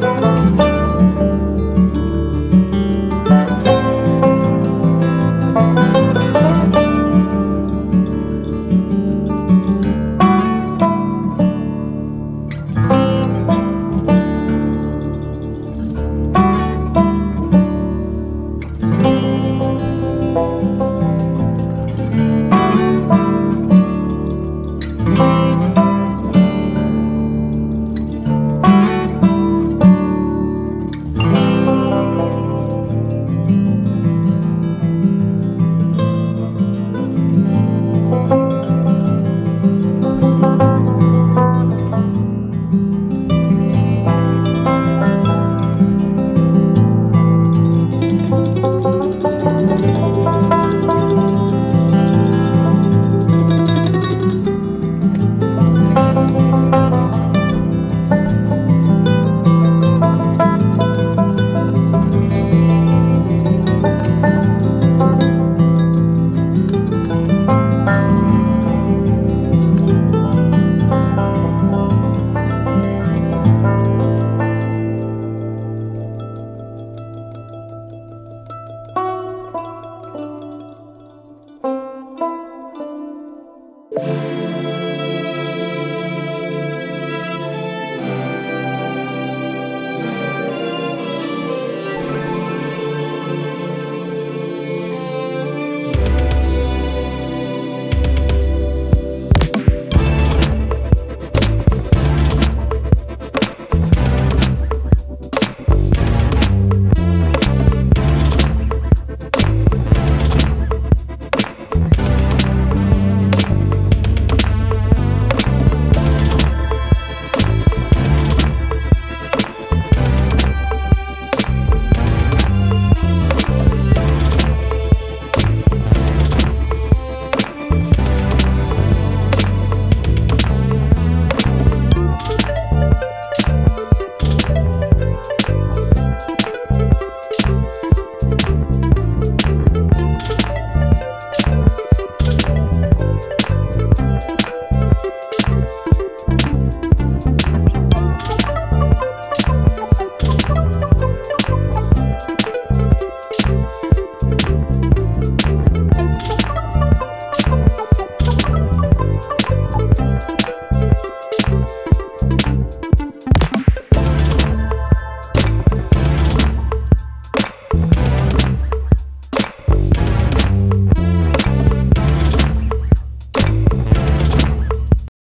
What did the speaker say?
Bye.